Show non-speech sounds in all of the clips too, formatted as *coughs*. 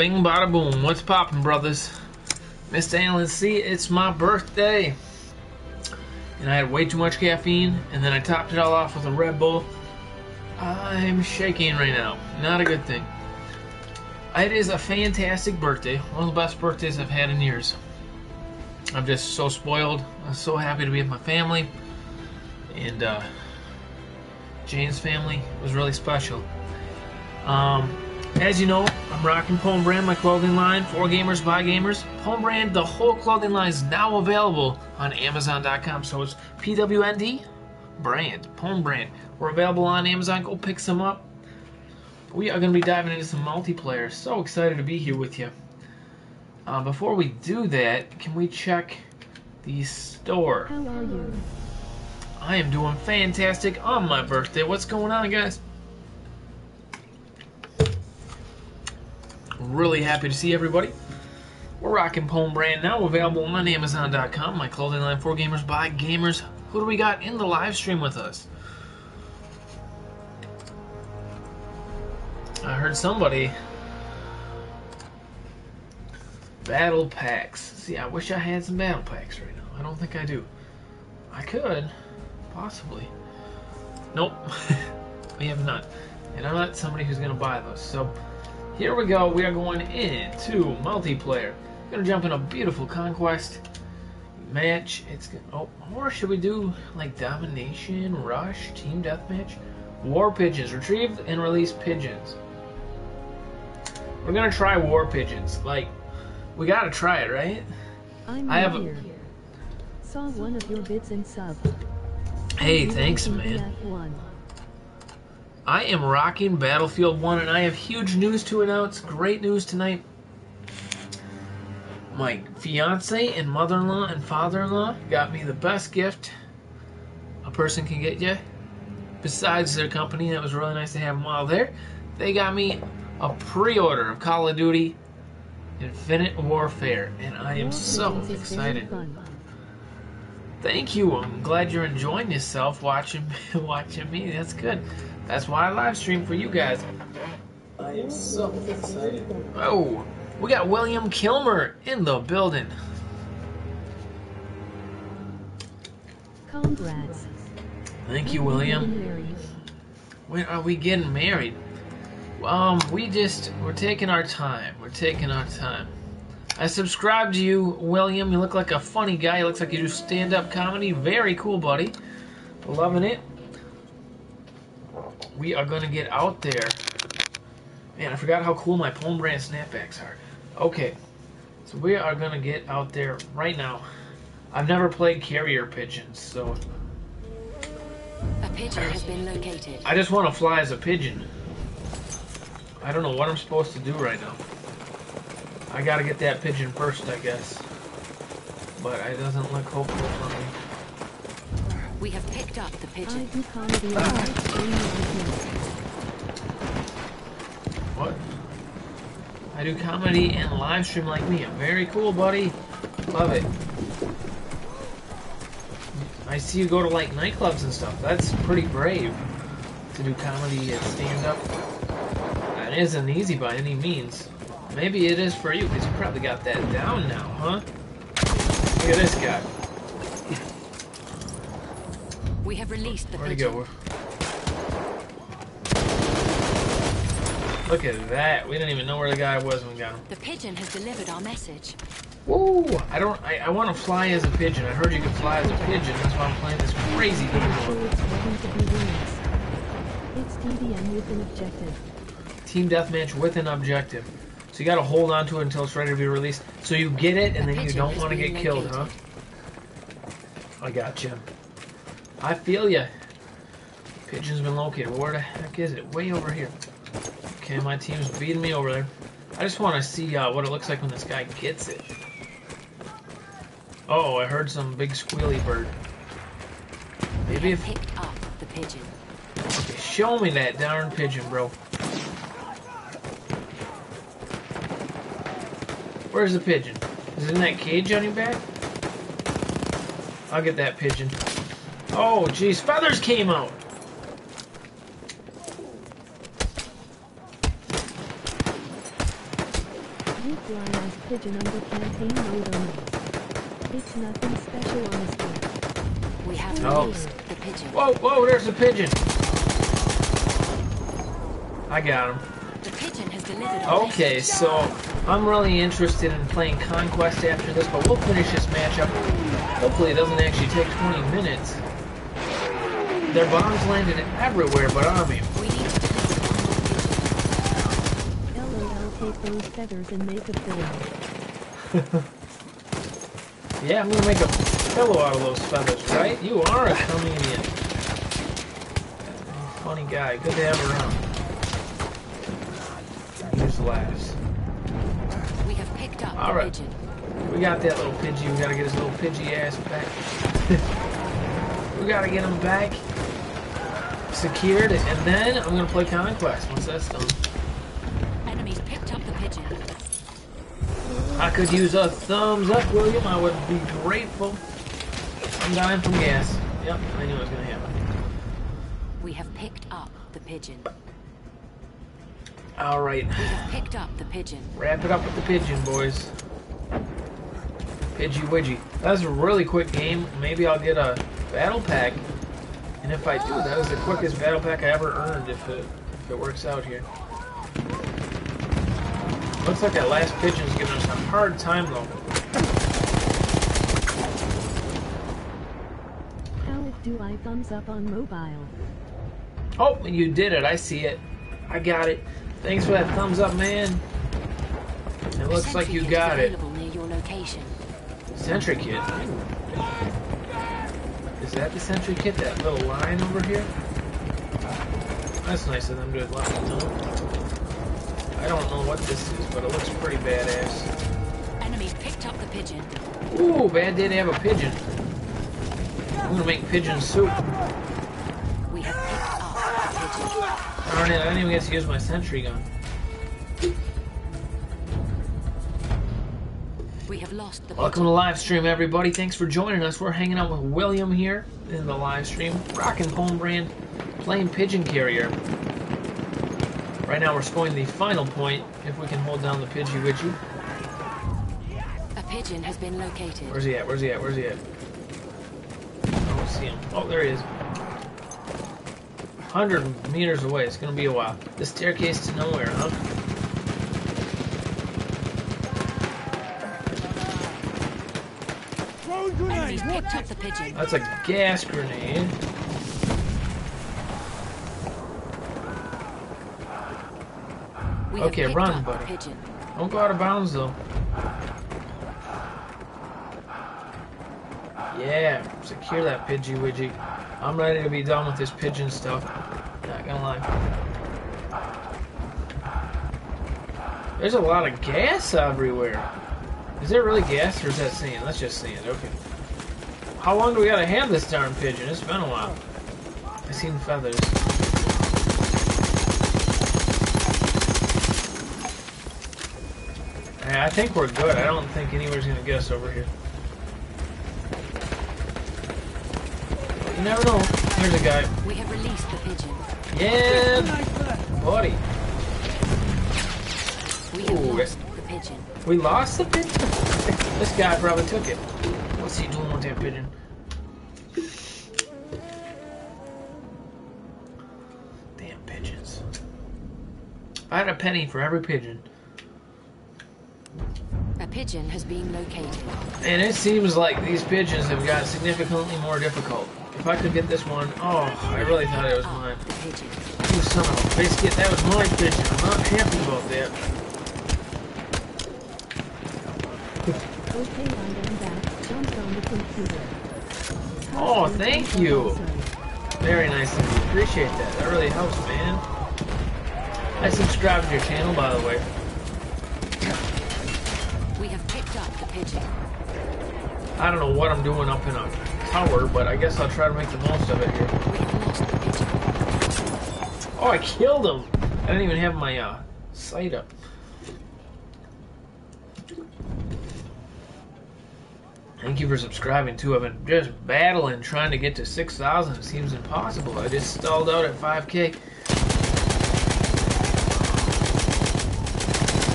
Bing bada boom, what's poppin', brothers? Mr. Alan C, it's my birthday. And I had way too much caffeine, and then I topped it all off with a Red Bull. I'm shaking right now. Not a good thing. It is a fantastic birthday. One of the best birthdays I've had in years. I'm just so spoiled. I'm so happy to be with my family. And uh, Jane's family was really special. Um, as you know, I'm rocking Pwn Brand, my clothing line, for gamers by gamers. Pwn Brand, the whole clothing line is now available on Amazon.com. So it's PWND brand, Pwn Brand. We're available on Amazon. Go pick some up. We are going to be diving into some multiplayer. So excited to be here with you. Uh, before we do that, can we check the store? How are you? I am doing fantastic on my birthday. What's going on, guys? Really happy to see everybody. We're rocking Pwn Brand now, available on Amazon.com. My clothing line for gamers by gamers. Who do we got in the live stream with us? I heard somebody. Battle packs. See, I wish I had some battle packs right now. I don't think I do. I could, possibly. Nope, *laughs* we have none. And I'm not somebody who's going to buy those. So here we go. We are going into multiplayer. Gonna jump in a beautiful conquest match. It's good. Oh, or should we do like domination, rush, team deathmatch, war pigeons, retrieve and release pigeons. We're gonna try war pigeons. Like, we gotta try it, right? I'm I have a- here. Saw one of your bits and sub. Hey, thanks, man. BF1. I am rocking Battlefield 1, and I have huge news to announce. Great news tonight. My fiance and mother in law and father in law got me the best gift a person can get you. Besides their company, that was really nice to have them all there. They got me a pre order of Call of Duty Infinite Warfare, and I am so Pigeons is very excited. Thank you. I'm glad you're enjoying yourself watching *laughs* watching me. That's good. That's why I live stream for you guys. I am so excited. Oh, we got William Kilmer in the building. Congrats. Thank you, William. When are we getting married? Um, we just we're taking our time. We're taking our time. I subscribed to you, William. You look like a funny guy. You looks like you do stand-up comedy. Very cool, buddy. Loving it. We are gonna get out there. Man, I forgot how cool my Pwn brand snapbacks are. Okay, so we are gonna get out there right now. I've never played carrier pigeons, so A pigeon has been located. I just want to fly as a pigeon. I don't know what I'm supposed to do right now. I gotta get that pigeon first, I guess. But it doesn't look hopeful for me. We have picked up the pigeon. do comedy and live stream business. What? I do comedy and live stream like me. I'm very cool, buddy. Love it. I see you go to like nightclubs and stuff. That's pretty brave to do comedy and stand up. That isn't easy by any means. Maybe it is for you because you probably got that down now, huh? Look at this guy. We have released the Where'd he pigeon. go? Look at that. We didn't even know where the guy was when we got him. The pigeon has delivered our message. Woo! I don't. I, I want to fly as a pigeon. I heard you could fly as a pigeon. That's why I'm playing this crazy So game. it's going to be wins. It's TDM with an objective. Team deathmatch with an objective. So you got to hold on to it until it's ready to be released. So you get it, and The then you don't want to been get killed, huh? I got you. I feel you. Pigeon's been located. Where the heck is it? Way over here. Okay, my team's beating me over there. I just want to see uh, what it looks like when this guy gets it. Oh, I heard some big squealy bird. Maybe if picked up the pigeon. Okay, show me that darn pigeon, bro. Where's the pigeon? Is it in that cage on your back? I'll get that pigeon. Oh, jeez, feathers came out. You as pigeon under campaign mode only. It's nothing special honestly. We have Oh. released the pigeon. Whoa, whoa, there's a pigeon. I got him. The pigeon has delivered Okay, so I'm really interested in playing Conquest after this, but we'll finish this match up. Hopefully it doesn't actually take 20 minutes. Their bombs landed everywhere but on me. We need to deliver one more LOL take those feathers and make a pillow. *laughs* Yeah, I'm gonna make a pillow out of those feathers, right? You are a comedian. Funny guy. Good to have around. Here's the laughs. We have picked up All the right. pigeon. We got that little Pidgey. We gotta get his little Pidgey ass back. *laughs* we gotta get him back secured, and then I'm gonna play Conquest once that's done. Enemies picked up the pigeon. I could use a thumbs up, William. I would be grateful. I'm dying from gas. Yep, I knew it was gonna happen. We have picked up the pigeon. All right, We have picked up the pigeon. wrap it up with the pigeon, boys. Pidgey Widgy. That was a really quick game. Maybe I'll get a battle pack. And if I do, that was the quickest battle pack I ever earned if it, if it works out here. Looks like that last pigeon's giving us a hard time though. How do I thumbs up on mobile? Oh, you did it. I see it. I got it. Thanks for that thumbs up, man. It looks like you got it. available near your location. Sentry kit. That the sentry kit? That little line over here? That's nice of them to let me know. I don't know what this is, but it looks pretty badass. Enemy picked up the pigeon. Ooh, bad day to have a pigeon. I'm gonna make pigeon soup. We have picked up the pigeon. Darn it, I didn't even get to use my sentry gun. Lost the Welcome to live stream, everybody. Thanks for joining us. We're hanging out with William here in the live stream, rocking home brand, playing Pigeon Carrier. Right now, we're scoring the final point if we can hold down the Pidgey Widgy. A pigeon has been located. Where's he at? Where's he at? Where's he at? I don't see him. Oh, there he is. 100 meters away. It's going to be a while. The staircase to nowhere, huh? The pigeon. That's a gas grenade. We Okay, run, buddy. pigeon. Don't go out of bounds though. Yeah, secure that Pidgey Widgy. I'm ready to be done with this pigeon stuff. Not gonna lie. There's a lot of gas everywhere. Is there really gas or is that sand? That's just sand, okay. How long do we gotta have this darn pigeon? It's been a while. I seen feathers. Yeah, I think we're good. I don't think anywhere's gonna get us over here. You never know. Here's a guy. We have released the pigeon. Yeah, buddy. We Ooh, lost the pigeon. We lost the pigeon? *laughs* this guy probably took it. What's he doing with that pigeon? Damn pigeons. If I had a penny for every pigeon. A pigeon has been located. And it seems like these pigeons have got significantly more difficult. If I could get this one, oh, I really thought it was ah, mine. Pigeon. You son of a biscuit, that was my pigeon. I'm not happy about that. Okay, I am Oh, thank you. Very nice of you. Appreciate that. That really helps, man. I subscribe to your channel, by the way. We have picked up the pigeon. I don't know what I'm doing up in a tower, but I guess I'll try to make the most of it here. We have lost the pigeon. Oh, I killed him! I didn't even have my uh, sight up. Thank you for subscribing too. I've been just battling trying to get to 6,000. It seems impossible. I just stalled out at 5k.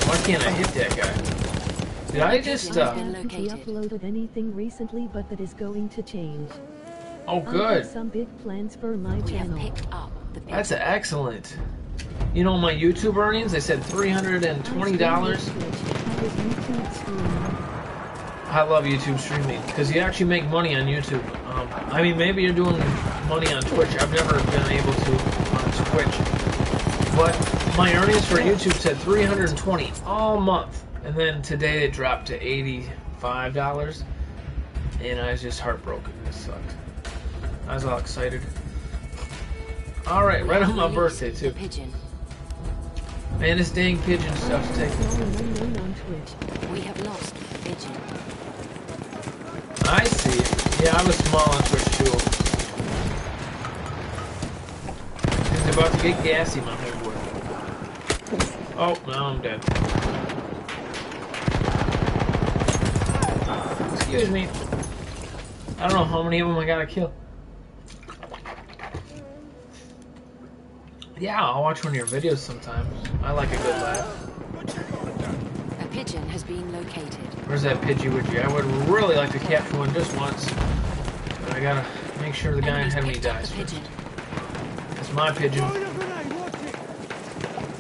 Why can't I hit that guy? Did I just, uh... Been uploaded anything recently, but that is going to change. Oh, I have good. some big plans for my channel. picked up the. That's excellent. You know, my YouTube earnings, they said $320. I love YouTube streaming because you actually make money on YouTube. Um, I mean, maybe you're doing money on Twitch. I've never been able to on Twitch, but my earnings for YouTube said 320 all month, and then today it dropped to 85 dollars, and I was just heartbroken. It sucked. I was all excited. All right, right on my birthday too. Pigeon. Man, this dang pigeon stuff's taking. small and unknown on Twitch. We have lost I see. Yeah, I was small on Twitch too. It's about to get gassy, my homeboy. Oh, now I'm dead. Excuse me. I don't know how many of them I gotta kill. Yeah, I'll watch one of your videos sometimes. I like a good laugh. A pigeon has been located. Where's that Pidgey Widgey? I would really like to capture one just once. But I gotta make sure the guy Enemies ahead of me dies the first. pigeon. It's my pigeon.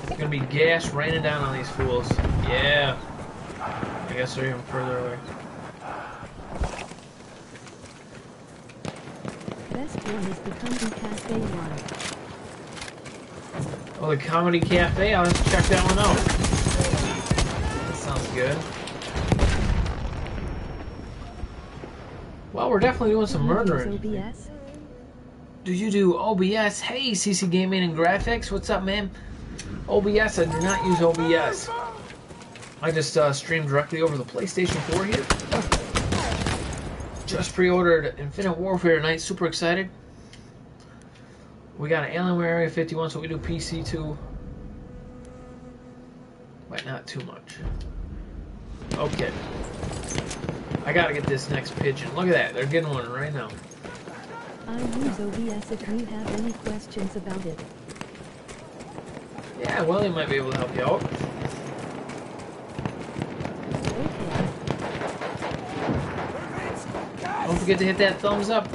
It's gonna be gas raining down on these fools. Yeah. I guess they're even further away. Best one is the Comedy Cafe one. Oh, the Comedy Cafe. I'll have to check that one out. Good. Well, we're definitely doing some murdering. OBS? Do you do OBS? Hey, CC Gaming and Graphics, what's up, man? OBS, I do not use OBS. I just uh, stream directly over the PlayStation 4 here. Just pre-ordered Infinite Warfare tonight, super excited. We got an Alienware Area 51, so we do PC too. But not too much. Okay. I gotta get this next pigeon. Look at that, they're getting one right now. I use OBS if you have any questions about it. Yeah, Willie might be able to help you out. Okay. Don't forget to hit that thumbs up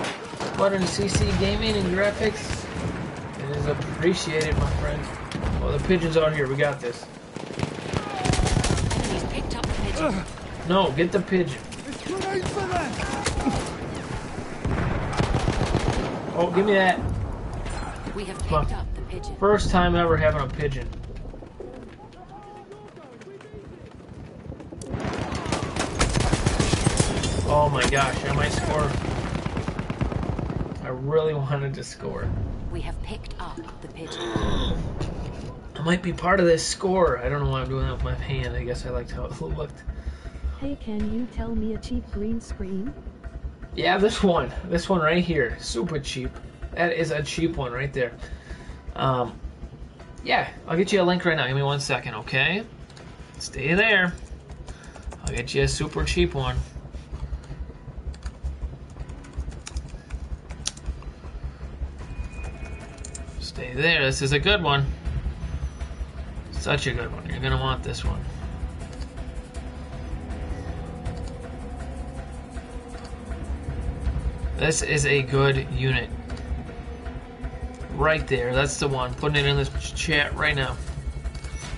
button, CC Gaming and Graphics. It is appreciated, my friend. Well, the pigeon's out here. We got this. Enemies picked up the pigeon. No, get the pigeon. Oh, give me that. We have picked up the pigeon. First time ever having a pigeon. Oh my gosh, I might score. I really wanted to score. We have picked up the pigeon. I might be part of this score. I don't know why I'm doing that with my hand. I guess I liked how it *laughs* looked. Hey, can you tell me a cheap green screen? Yeah, this one. This one right here. Super cheap. That is a cheap one right there. Um, yeah, I'll get you a link right now. Give me one second, okay? Stay there. I'll get you a super cheap one. Stay there. This is a good one. Such a good one. You're going to want this one. This is a good unit. Right there. That's the one. Putting it in this chat right now.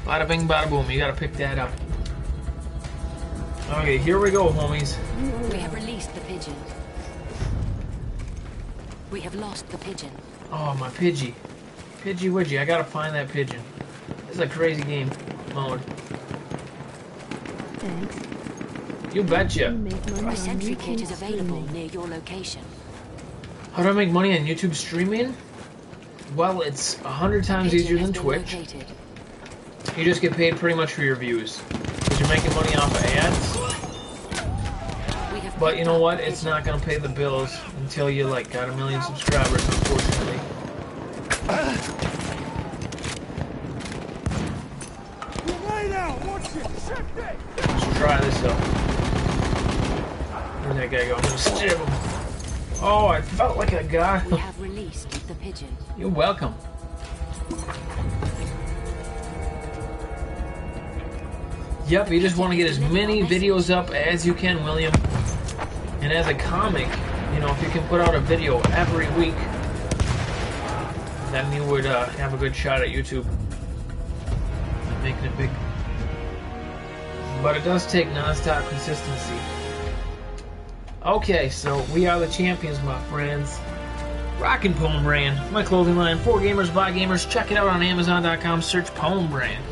Bada bing, bada boom. You gotta pick that up. Okay, here we go, homies. We have released the pigeon. We have lost the pigeon. Oh, my Pidgey. Pidgey Widgey. I gotta find that pigeon. This is a crazy game mode. Thanks. You You betcha. make money A sentry kit is available near your location. How do I make money on YouTube streaming? Well, it's a hundred times easier than Twitch. located. You just get paid pretty much for your views. Because you're making money off of ads. But you know what? It's not gonna pay the bills until you like got a million subscribers, unfortunately. Let's try this out. Where'd that guy go? I'm gonna stab him. Oh, I felt like a guy. We have released the pigeon. You're welcome. Yep, you just want to get as many videos up as you can, William. And as a comic, you know, if you can put out a video every week, then you would uh, have a good shot at YouTube. At making it big. But it does take non-stop consistency. Okay, so we are the champions, my friends. Rockin' Pwn Brand, my clothing line for gamers by gamers. Check it out on Amazon.com. Search Pwn Brand.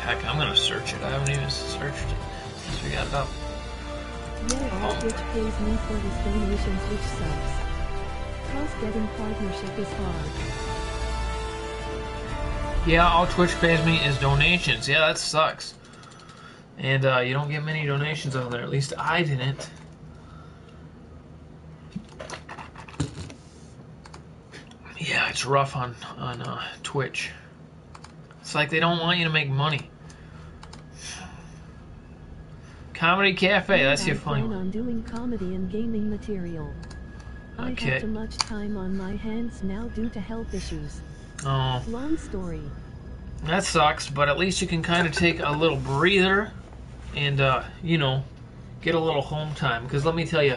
Heck, I'm gonna search it. I haven't even searched it since we got it up. Yeah, all Twitch pays me for his donations, which sucks. Cause getting partnership is hard. Yeah, all Twitch pays me is donations. Yeah, that sucks. And uh, you don't get many donations on there. At least I didn't. Yeah, it's rough on on uh, Twitch. It's like they don't want you to make money. Comedy Cafe, that's your funny. on doing comedy and gaming material. I have too much time on my hands now due to health issues. Oh, Long story. that sucks. But at least you can kind of take a little breather, and uh, you know, get a little home time. Because let me tell you,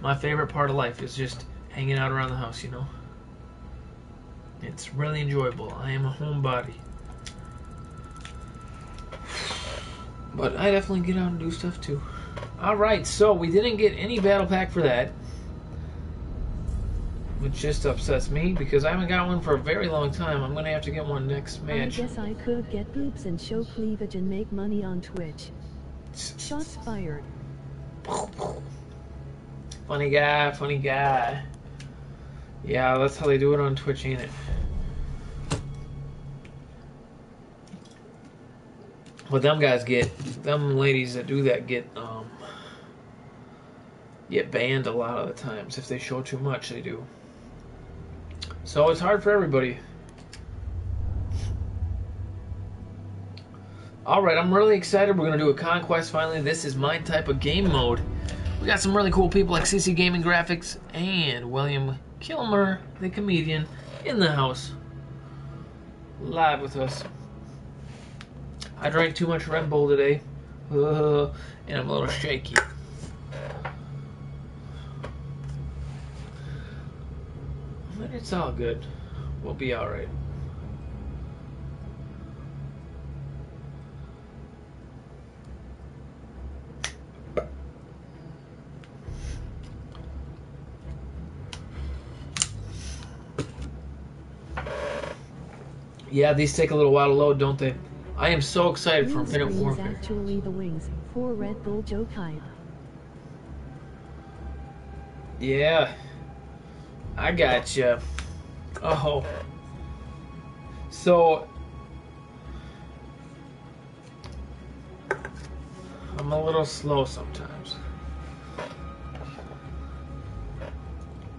my favorite part of life is just hanging out around the house. You know, it's really enjoyable. I am a homebody. But I definitely get out and do stuff too. Alright, so we didn't get any battle pack for that. Which just upsets me because I haven't got one for a very long time. I'm gonna have to get one next match. I guess I could get boobs and show cleavage and make money on Twitch. Shots fired. Funny guy, funny guy. Yeah, that's how they do it on Twitch, ain't it? What them guys get, them ladies that do that get um get banned a lot of the times if they show too much. They do. So it's hard for everybody. All right, I'm really excited. We're gonna do a conquest finally. This is my type of game mode. We got some really cool people like CC Gaming Graphics and William Kilmer, the comedian, in the house, live with us. I drank too much Red Bull today, uh, *laughs* and I'm a little shaky. But it's all good. We'll be all Yeah, these take a little while to load, don't they? I am so excited for Infinite Warfare. actually the wings for Red Bull hype. Yeah. I got you. Oh. So. I'm a little slow sometimes.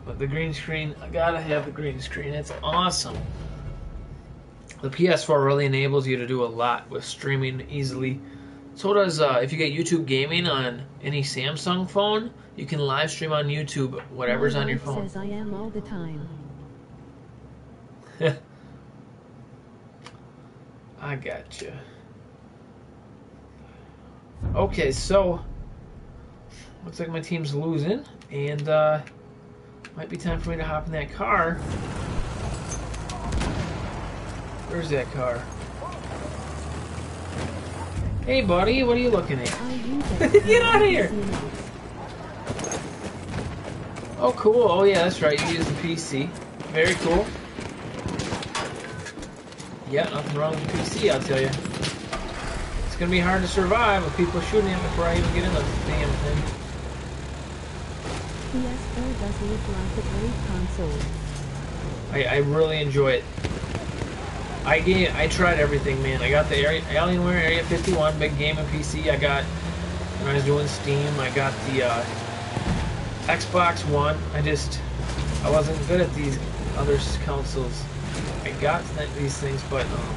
But the green screen, I gotta have the green screen. It's awesome. The PS4 really enables you to do a lot with streaming easily. So does uh, if you get YouTube Gaming on any Samsung phone, you can live stream on YouTube whatever's My on your phone. Says I am all the time. *laughs* I got you. Okay, so looks like my team's losing, and uh, might be time for me to hop in that car. Where's that car? Hey, buddy, what are you looking at? *laughs* Get out of here. Oh, cool. Oh, yeah, that's right. You use the PC. Very cool. Yeah, nothing wrong with the PC, I'll tell you. It's gonna be hard to survive with people shooting at me before I even get in the damn thing. PS4 does look like a great console. I, I really enjoy it. I gave, I tried everything, man. I got the area, Alienware Area 51, big gaming PC. I got when I was doing Steam. I got the uh, Xbox One. I just I wasn't good at these other consoles. I got these things, but um,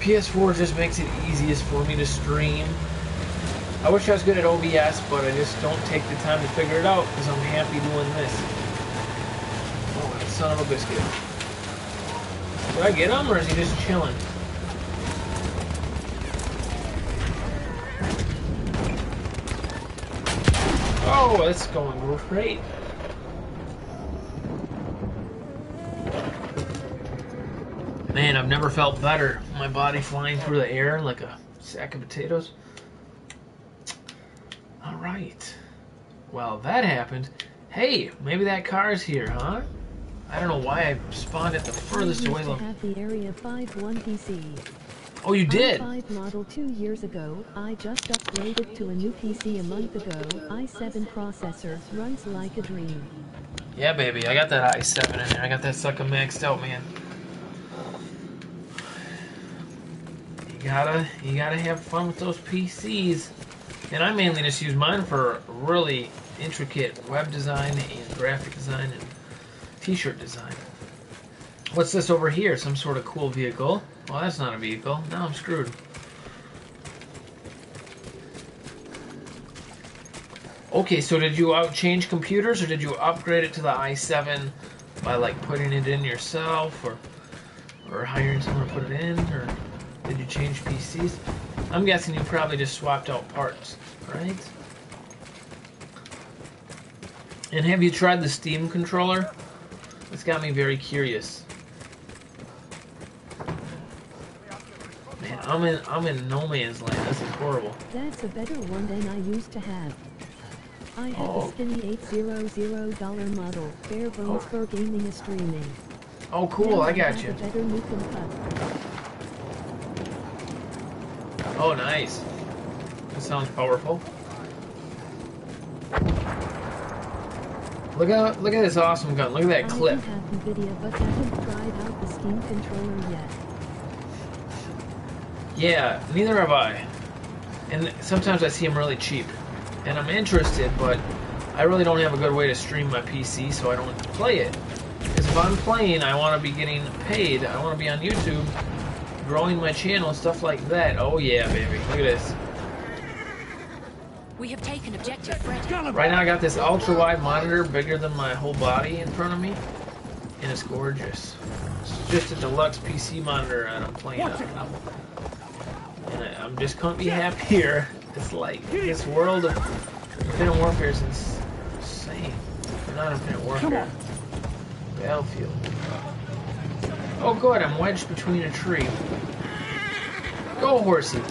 PS4 just makes it easiest for me to stream. I wish I was good at OBS, but I just don't take the time to figure it out because I'm happy doing this. Oh, son of a biscuit. Did I get him, or is he just chilling? Oh, it's going great. Man, I've never felt better. My body flying through the air like a sack of potatoes. Alright. Well, that happened. Hey, maybe that car's here, huh? I don't know why I spawned at the furthest away used have the Area 5-1 PC. Oh, you did? i5 model two years ago. I just upgraded to a new PC a month ago. i7 processor runs like a dream. Yeah, baby, I got that i7 in there. I got that sucker maxed out, man. You gotta, you gotta have fun with those PCs. And I mainly just use mine for really intricate web design and graphic design and t-shirt design. What's this over here? Some sort of cool vehicle? Well, that's not a vehicle. Now I'm screwed. Okay, so did you out change computers or did you upgrade it to the i7 by like putting it in yourself or or hiring someone to put it in or did you change PCs? I'm guessing you probably just swapped out parts, right? And have you tried the Steam controller? It's got me very curious. Man, I'm in I'm in no man's land. This is horrible. That's a better one than I used to have. I have Oh. the skinny $800 model, bare bones Oh. for gaming and streaming. Oh, cool! Now I got you. better nuke and. Oh, nice. That sounds powerful. Look at look at this awesome gun. Look at that clip. do have NVIDIA but haven't tried out the Steam controller yet. Yeah, neither have I. And sometimes I see them really cheap, and I'm interested, but I really don't have a good way to stream my PC, so I don't play it. Because if I'm playing, I want to be getting paid. I want to be on YouTube, growing my channel, stuff like that. Oh yeah, baby. Look at this. We have taken objective Freddy. Right now I got this ultra wide monitor bigger than my whole body in front of me. And it's gorgeous. It's just a deluxe PC monitor and I'm playing on. And I, I'm just couldn't be happier. It's like this world of Infinite Warfare is ins- insane. Or not Infinite Warfare. Battlefield. Oh good, I'm wedged between a tree. Go horsey.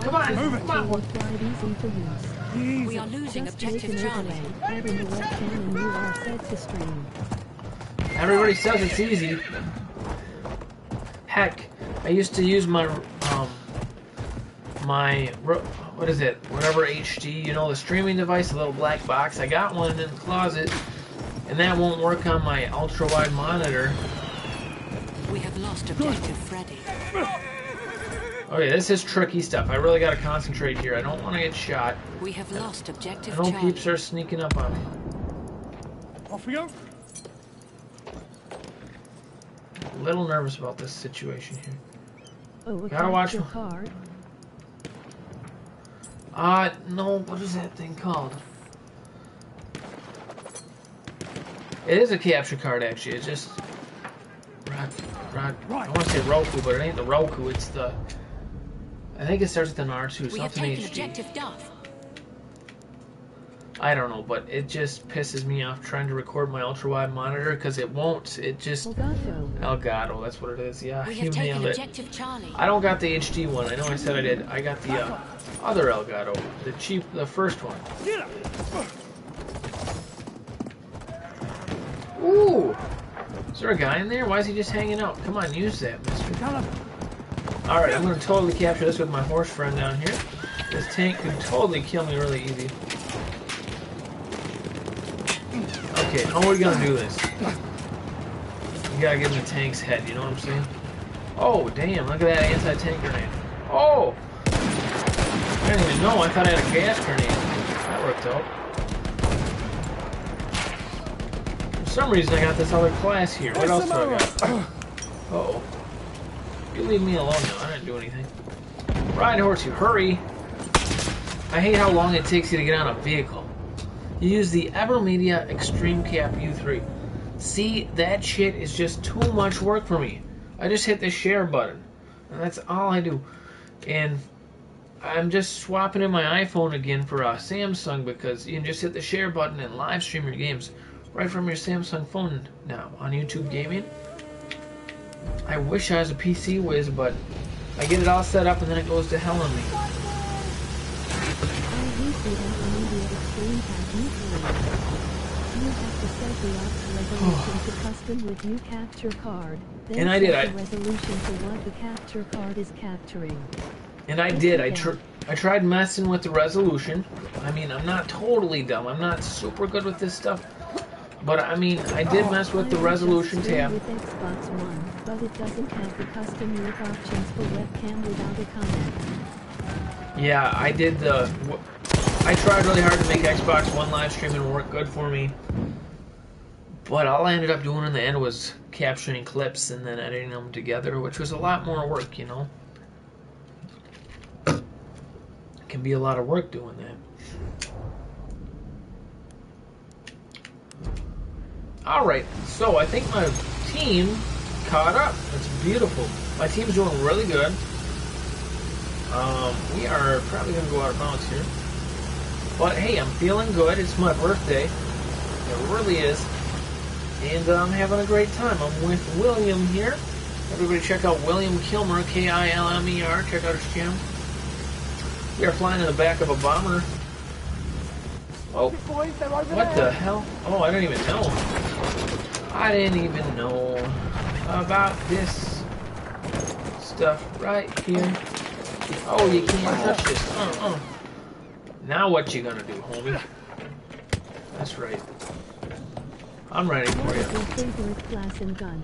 Come on, come It on. Was quite easy to use. We are losing Just objective Charlie. overlay, add in the webcam and you are set to stream. Everybody says it's easy. Heck, I used to use my um my what is it? Whatever HD, you know, the streaming device, the little black box. I got one in the closet, and that won't work on my ultra wide monitor. We have lost objective Freddy. Okay, this is tricky stuff. I really got to concentrate here. I don't want to get shot. We have lost I objective know Charlie. peeps are sneaking up on me. Off we go. A little nervous about this situation here. Oh, a Gotta watch capture my- card. Uh, no, what is that thing called? It is a capture card, actually. It's just. Rod, Right. I want to say Roku, but it ain't the Roku. It's the. I think it starts with an R2, We have something taken HD. objective Duff. I don't know, but it just pisses me off trying to record my ultra wide monitor because it won't. It just. Elgato. Elgato, that's what it is. Yeah, We you nailed it. Charlie. I don't got the HD one. I know I said I did. I got the uh, other Elgato, the cheap, the first one. Ooh! Is there a guy in there? Why is he just hanging out? Come on, use that, mister. Alright, I'm gonna totally capture this with my horse friend down here. This tank can totally kill me really easy. Okay, how are we gonna do this? You gotta get in the tank's head, you know what I'm saying? Oh, damn, look at that anti-tank grenade. Oh! I didn't even know, I thought I had a gas grenade. That worked out. For some reason, I got this other class here. What else do I got? Uh-oh. You leave me alone now. I didn't do anything. Ride horse, you hurry. I hate how long it takes you to get on a vehicle. You use the AVerMedia Extreme Cap U3. See, that shit is just too much work for me. I just hit the share button. And that's all I do. And I'm just swapping in my iPhone again for a Samsung because you can just hit the share button and live stream your games right from your Samsung phone now on YouTube Gaming. I wish I was a PC whiz, but I get it all set up and then it goes to hell on me. I have immediate exchange as usually. You have to set the resolution to custom with you capture card. Then And I did, I- resolution to what the capture card is capturing. And I did. I tr- I tried messing with the resolution. I mean, I'm not totally dumb. I'm not super good with this stuff. But I mean, I did mess with the resolution tab. With Xbox One, but it doesn't have the custom look options for webcam without a comment. Yeah, I did the. I tried really hard to make Xbox One live streaming work good for me. But all I ended up doing in the end was capturing clips and then editing them together, which was a lot more work, you know. *coughs* Can be a lot of work doing that. All right, so I think my team caught up. It's beautiful. My team's doing really good. Um, we are probably going to go out of bounds here. But hey, I'm feeling good. It's my birthday. It really is. And uh, I'm having a great time. I'm with William here. Everybody check out William Kilmer, K-I-L-M-E-R. Check out his channel. We are flying in the back of a bomber. Oh, what the hell? Oh, I didn't even know. I didn't even know about this stuff right here. Oh, you can't touch this. Uh, uh. Now what you gonna do, homie? That's right. I'm ready for you. favorite class and gun?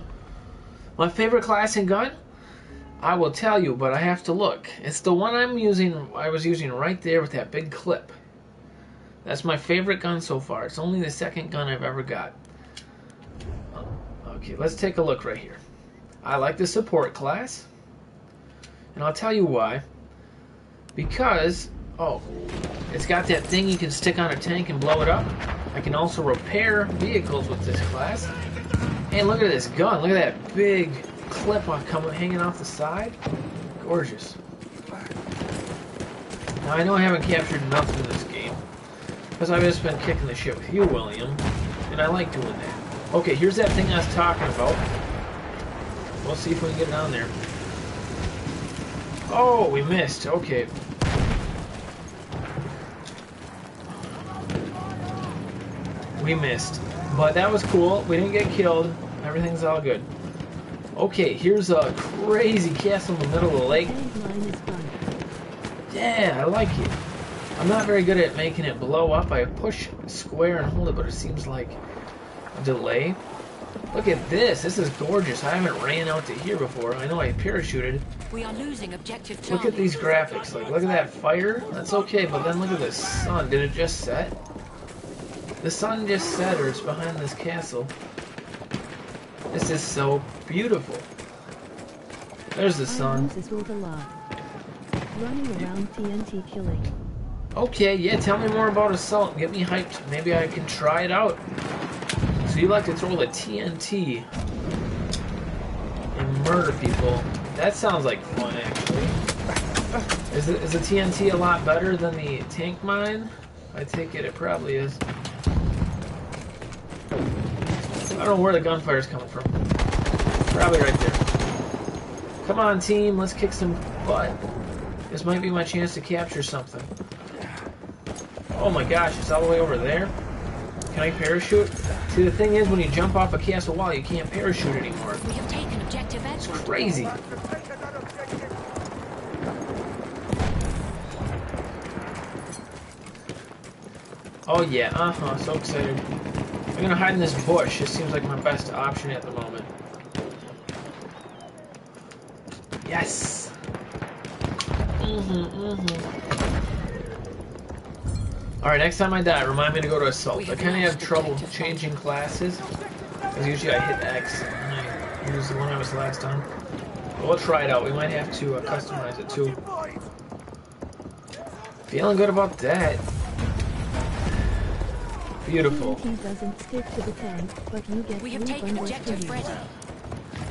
My favorite class and gun? I will tell you, but I have to look. It's the one I'm using. I was using right there with that big clip. That's my favorite gun so far. It's only the second gun I've ever got. Okay, let's take a look right here. I like the support class, and I'll tell you why. Because oh, it's got that thing you can stick on a tank and blow it up. I can also repair vehicles with this class. And look at this gun. Look at that big clip on coming hanging off the side. Gorgeous. Now I know I haven't captured enough in this. Because I've just been kicking the shit with you, William. And I like doing that. Okay, here's that thing I was talking about. We'll see if we can get on there. Oh, we missed. Okay. We missed. But that was cool. We didn't get killed. Everything's all good. Okay, here's a crazy castle in the middle of the lake. Yeah, I like it. I'm not very good at making it blow up. I push square and hold it, but it seems like a delay. Look at this. This is gorgeous. I haven't ran out to here before. I know I parachuted. We are losing objective Look at these graphics. Like, look at that fire. That's okay, but then look at the sun. Did it just set? The sun just set, or it's behind this castle. This is so beautiful. There's the sun. this route a lot. Running around TNT killing. Okay, yeah, tell me more about Assault. Get me hyped. Maybe I can try it out. So you like to throw the TNT and murder people. That sounds like fun, actually. Is, it, is the TNT a lot better than the tank mine? I take it it probably is. I don't know where the gunfire's coming from. Probably right there. Come on, team, let's kick some butt. This might be my chance to capture something. Oh my gosh, it's all the way over there? Can I parachute? See, the thing is, when you jump off a castle wall, you can't parachute anymore. We have taken objective It's crazy. Oh yeah, uh-huh, so excited. I'm gonna hide in this bush. It seems like my best option at the moment. Yes! Mm-hmm, mm-hmm. Alright, next time I die, remind me to go to Assault. I kinda have trouble changing classes. Because usually I hit X and I use the one I was last on. But we'll try it out. We might have to uh, customize it too. Feeling good about that. Beautiful. TNT doesn't stick to the tank, but you get We have taken objective use. Freddy.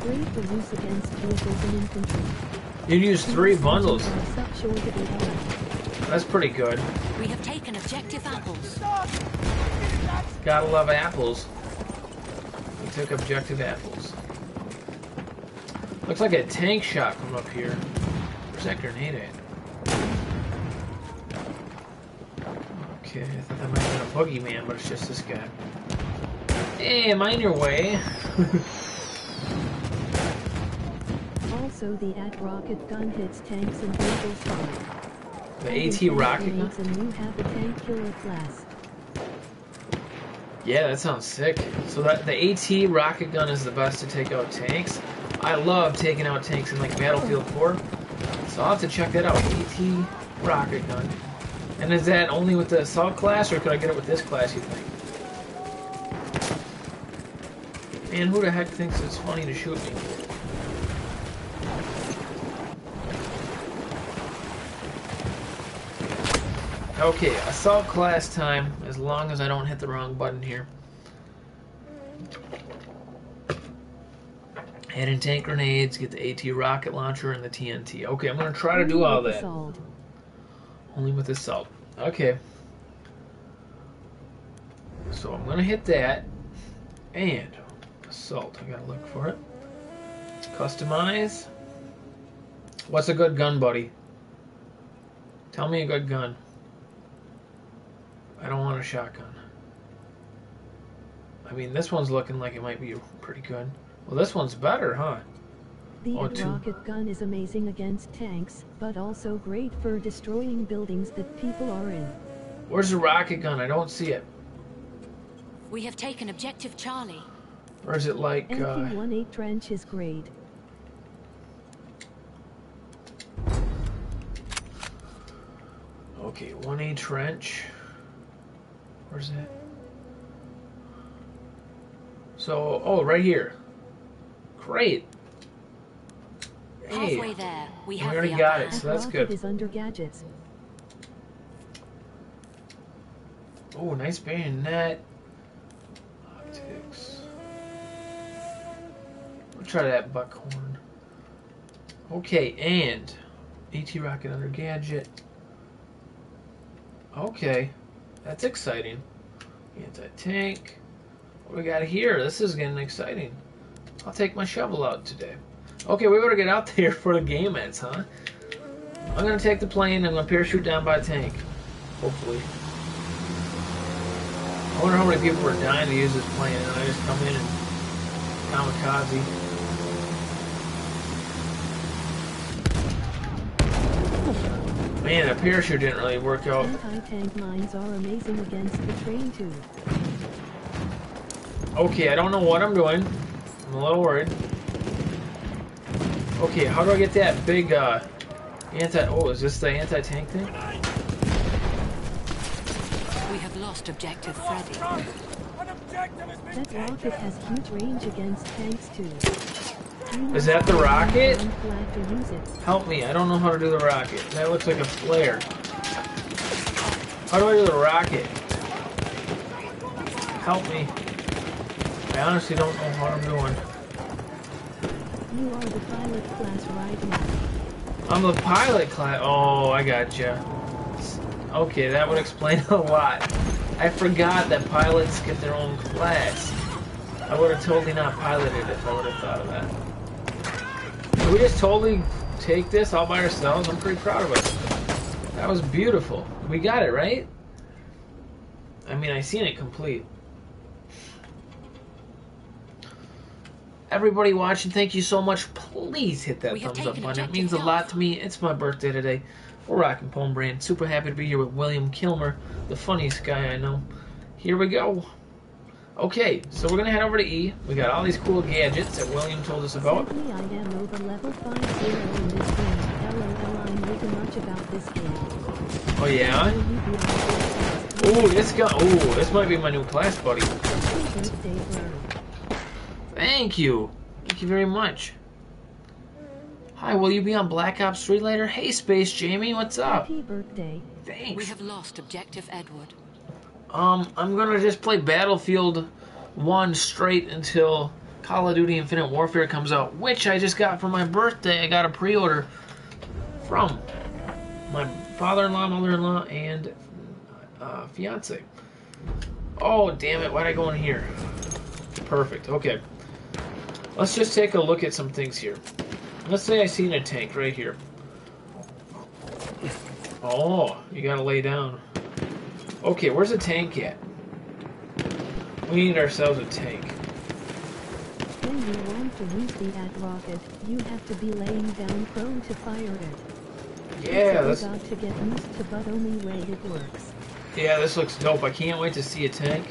Great for use against vehicles and infantry. You use three bundles. engines are such short of eight hours. That's pretty good. We have taken objective apples. Gotta love apples. We took objective apples. Looks like a tank shot from up here. Where's that grenade at? Okay, I thought that might have been a boogeyman, but it's just this guy. Hey, am I in your way? *laughs* Also, the AT rocket gun hits tanks and vehicles hard. The AT rocket gun? grenades, And you tank killer class. Yeah, that sounds sick. So that the AT rocket gun is the best to take out tanks. I love taking out tanks in like Battlefield 4. So I'll have to check that out. AT rocket gun. And is that only with the assault class, or could I get it with this class? You think? Man, who the heck thinks it's funny to shoot me? Okay, assault class time, as long as I don't hit the wrong button here. Head and tank grenades, get the AT rocket launcher and the TNT. Okay, I'm gonna try to do all that. Assault. Only with assault. Okay. So I'm gonna hit that. And assault. I gotta look for it. Customize. What's a good gun, buddy? Tell me a good gun. I don't want a shotgun. I mean, this one's looking like it might be pretty good. Well, this one's better, huh? The Oh, AT two. rocket gun is amazing against tanks, but also great for destroying buildings that people are in. Where's the rocket gun? I don't see it. We have taken objective Charlie. Or is it like, uh, MP-18 trench is great. okay, 1A trench. Where's that? So, oh, right here. Great. Hey, Halfway there, we We have already the got upper it, so that's good. is under gadgets. oh, nice bayonet. Optics. We'll try that buckhorn. Okay, and AT rocket under gadget. Okay, that's exciting. Anti-tank. What we got here? This is getting exciting. I'll take my shovel out today. Okay, we better get out *laughs* there for the game ends, huh? I'm gonna take the plane. I'm gonna parachute down by a tank. Hopefully. I wonder how many people were dying to use this plane, and I just come in and kamikaze. Man, a parachute didn't really work out. Anti-tank mines are amazing against the train too. Okay, I don't know what I'm doing. I'm a little worried. Okay, how do I get that big uh anti oh is this the anti-tank thing? We have lost objective Freddy. An objective has been That rocket has huge range against tanks too. Is that the rocket? learn flag to use it. Help me, I don't know how to do the rocket. That looks like a flare. How do I do the rocket? Help me. I honestly don't know what I'm doing. You are the pilot class right now. I'm the pilot class. Oh, I gotcha. Okay, that would explain *laughs* a lot. I forgot that pilots get their own class. I would have totally not piloted if I would have thought of that. We just totally take this all by ourselves? I'm pretty proud of us. That was beautiful. We got it, right? I mean, I seen it complete. Everybody watching, thank you so much. Please hit that We thumbs up button. It means a lot to me. It's my birthday today. We're rocking Pwn Brand. Super happy to be here with William Kilmer, the funniest guy I know. Here we go. Okay, so we're gonna head over to E. We got all these cool gadgets that William told us about. Sadly, I am over level 50 in this game. LOL, I'm much about this game. Oh yeah. Will you be on the Ooh, this gun. Ooh, this might be my new class, buddy. Happy birthday, Vern. Thank you. Thank you very much. Hi, will you be on Black Ops 3 later? Hey, Space Jamie, what's up? Happy birthday. Thanks. We have lost objective Edward. Um, I'm gonna just play Battlefield 1 straight until Call of Duty Infinite Warfare comes out, which I just got for my birthday. I got a pre-order from my father-in-law, mother-in-law, and uh, fiance. Oh, damn it! Why'd I go in here? Perfect. Okay. Let's just take a look at some things here. Let's say I seen a tank right here. Oh, you gotta lay down. Okay, where's the tank at? We need ourselves a tank. When you want to use rocket, you have to be laying down prone to fire it. Yeah, that's got to get used to, but only way it works. yeah, this looks dope. I can't wait to see a tank.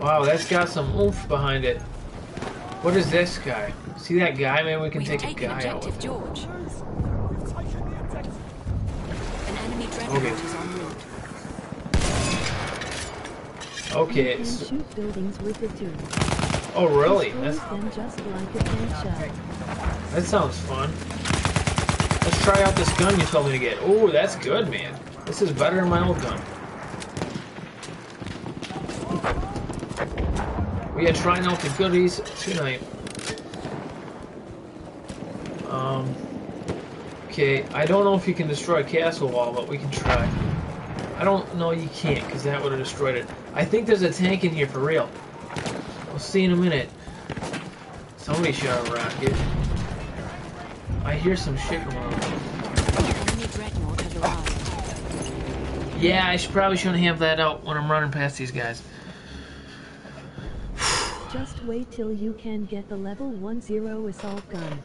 Wow, that's got some oomph behind it. What is this guy? See that guy? Maybe we can We've take a guy out with. George. We've objective. An enemy Okay. is en route. Okay, You can shoot buildings with it too. oh really? That's, just like a that sounds fun. Let's try out this gun you told me to get. Oh, that's good, man. This is better than my old gun. We are trying out the goodies tonight. Um, okay, I don't know if you can destroy a castle wall, but we can try. I don't know you can't, because that would have destroyed it. I think there's a tank in here for real. We'll see in a minute. Somebody shot a rocket. I hear some shit going on. Enemy dreadnought has arrived. Yeah, I should probably shouldn't have that out when I'm running past these guys. Just wait till you can get the level 10 assault gun.